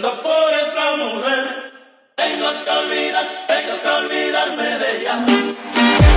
por esa mujer. Tengo que olvidar, tengo que olvidarme de ella.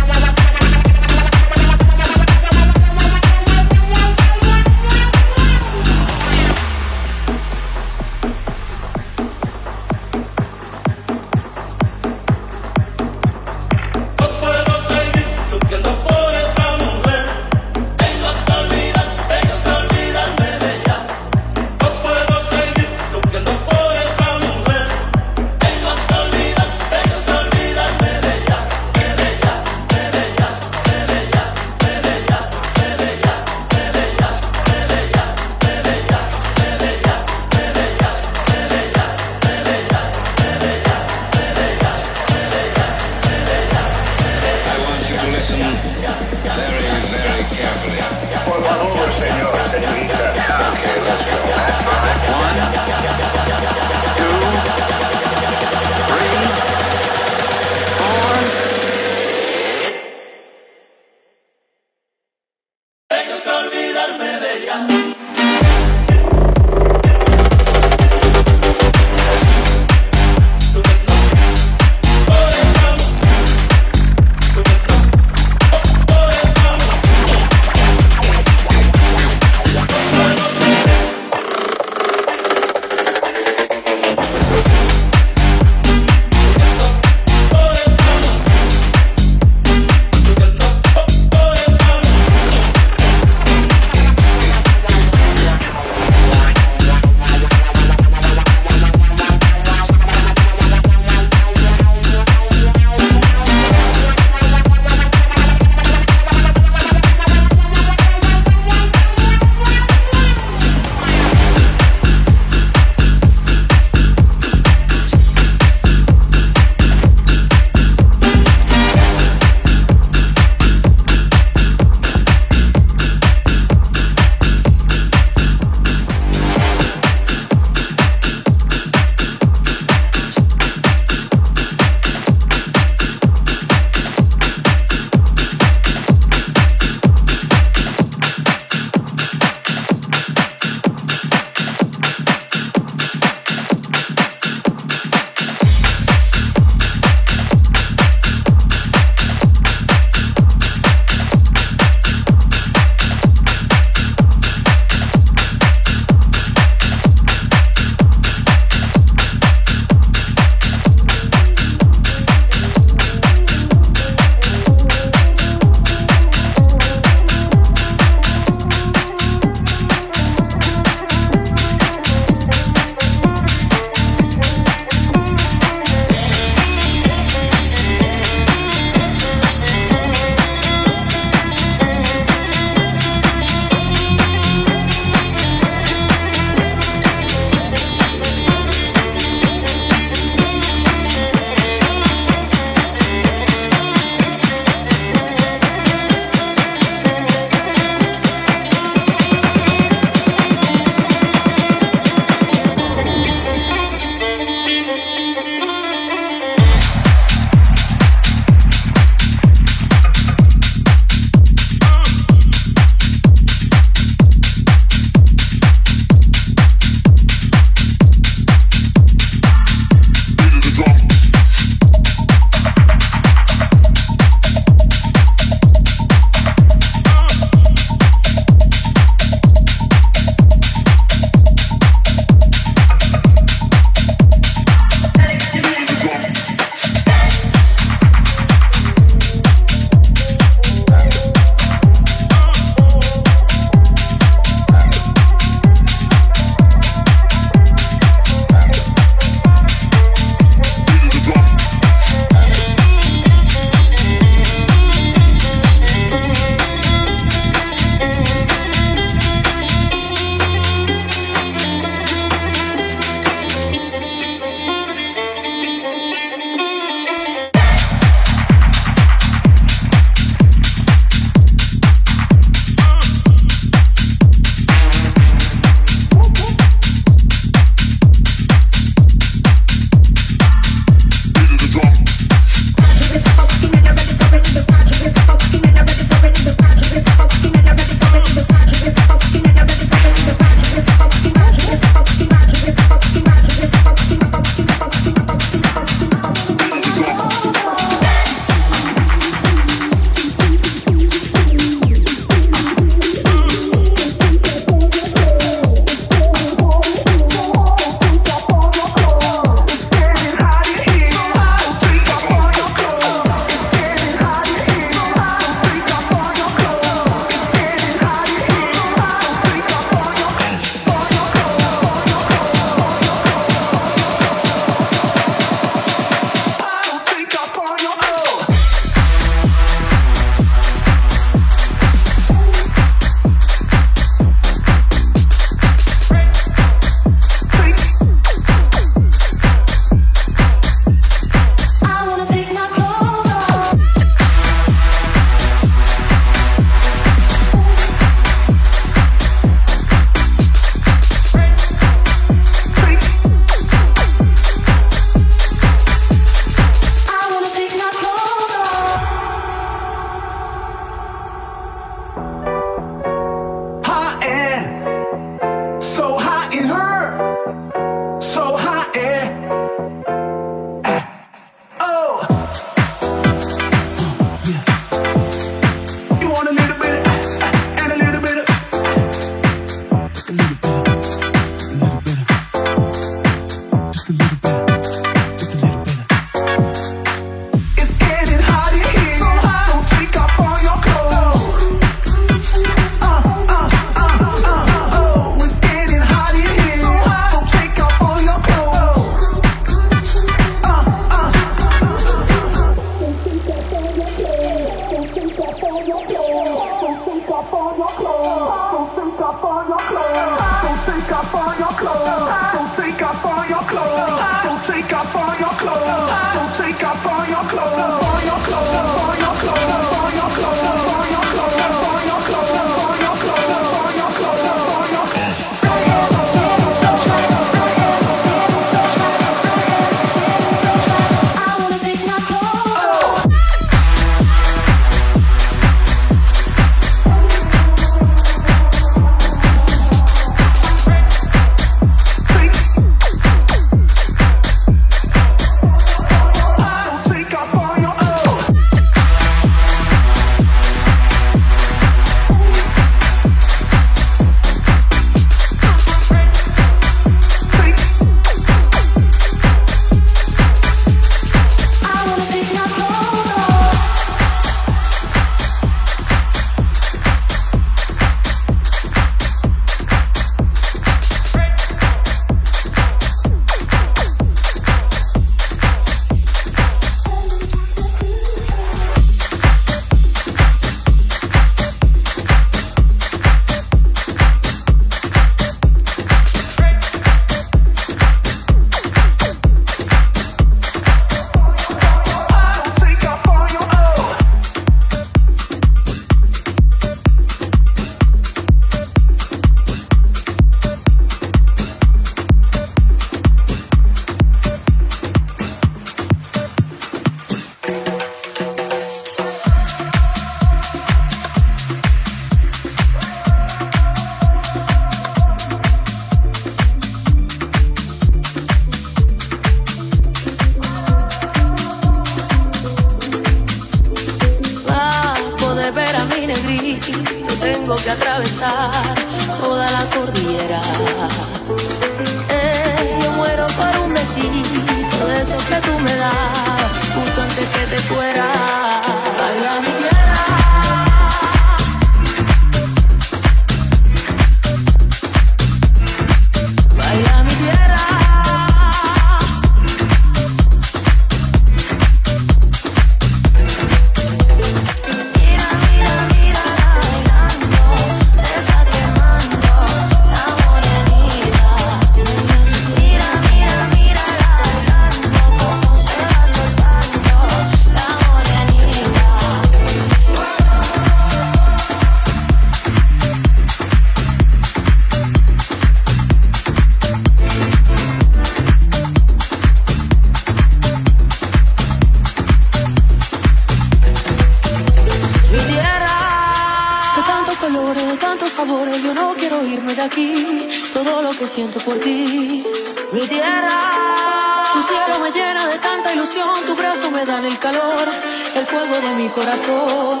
Cielo me llena de tanta ilusión, tu brazo me da el calor, el fuego de mi corazón.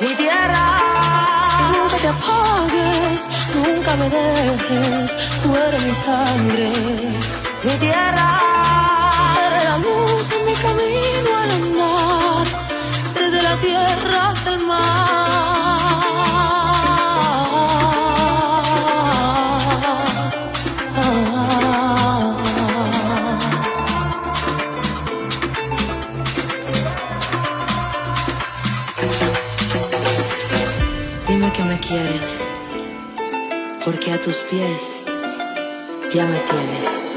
Mi tierra, nunca te apagues, nunca me dejes, tú eres mi sangre. Mi tierra, eres la luz en mi camino al andar desde la tierra hasta el mar. Porque a tus pies ya me tienes.